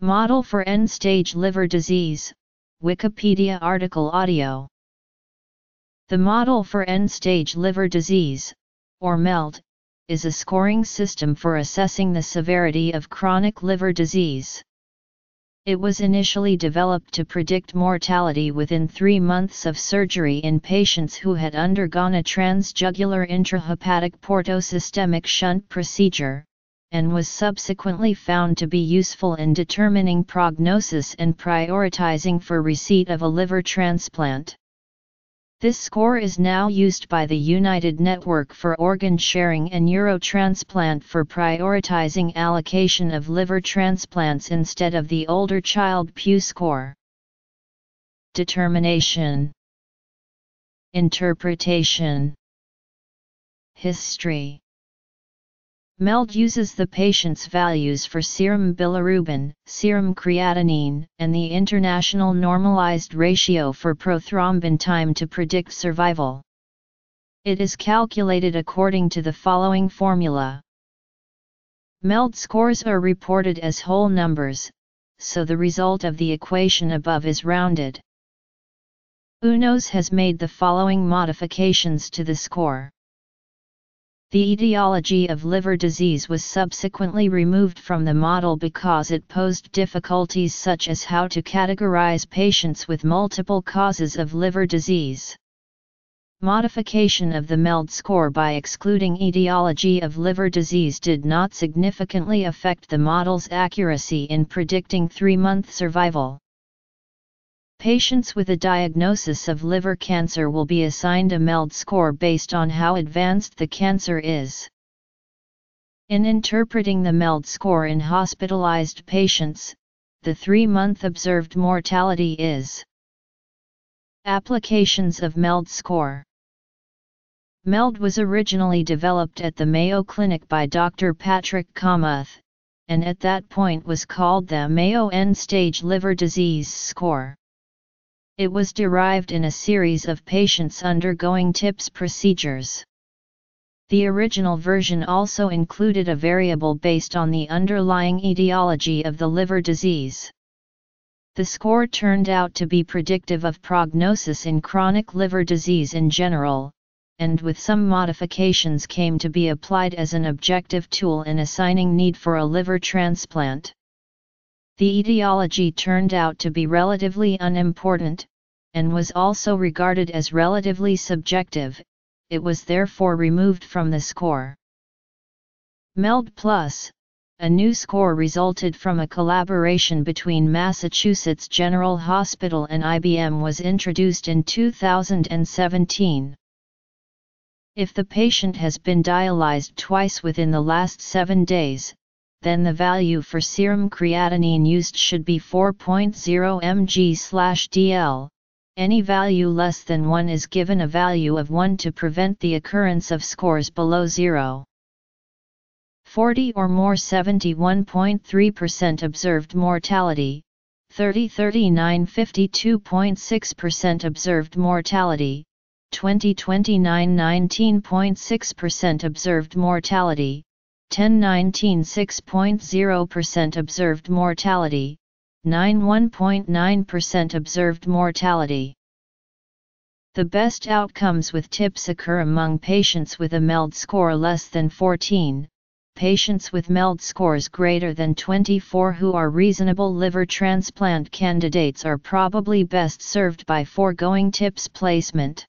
Model for End-Stage Liver Disease, Wikipedia article audio. The model for end-stage liver disease, or MELD, is a scoring system for assessing the severity of chronic liver disease. It was initially developed to predict mortality within three months of surgery in patients who had undergone a transjugular intrahepatic portosystemic shunt procedure, and was subsequently found to be useful in determining prognosis and prioritizing for receipt of a liver transplant. This score is now used by the United Network for Organ Sharing and Eurotransplant for prioritizing allocation of liver transplants instead of the older Child-Pugh score. Determination Interpretation History MELD uses the patient's values for serum bilirubin, serum creatinine, and the international normalized ratio for prothrombin time to predict survival. It is calculated according to the following formula. MELD scores are reported as whole numbers, so the result of the equation above is rounded. UNOS has made the following modifications to the score. The etiology of liver disease was subsequently removed from the model because it posed difficulties such as how to categorize patients with multiple causes of liver disease. Modification of the MELD score by excluding etiology of liver disease did not significantly affect the model's accuracy in predicting three-month survival. Patients with a diagnosis of liver cancer will be assigned a MELD score based on how advanced the cancer is. In interpreting the MELD score in hospitalized patients, the three-month observed mortality is Applications of MELD score MELD was originally developed at the Mayo Clinic by Dr. Patrick Kamath, and at that point was called the Mayo End-Stage Liver Disease Score. It was derived in a series of patients undergoing TIPS procedures. The original version also included a variable based on the underlying etiology of the liver disease. The score turned out to be predictive of prognosis in chronic liver disease in general, and with some modifications came to be applied as an objective tool in assigning need for a liver transplant. The etiology turned out to be relatively unimportant, and was also regarded as relatively subjective, it was therefore removed from the score. MELD Plus, a new score resulted from a collaboration between Massachusetts General Hospital and IBM was introduced in 2017. If the patient has been dialyzed twice within the last seven days, then the value for serum creatinine used should be 4.0 mg/dl. Any value less than 1 is given a value of 1 to prevent the occurrence of scores below 0. 40 or more 71.3% observed mortality, 30-39 52.6% observed mortality, 20-29 19.6% observed mortality, 10-19 6.0% observed mortality, 91.9% observed mortality. The best outcomes with TIPS occur among patients with a MELD score less than 14, patients with MELD scores greater than 24 who are reasonable liver transplant candidates are probably best served by foregoing TIPS placement.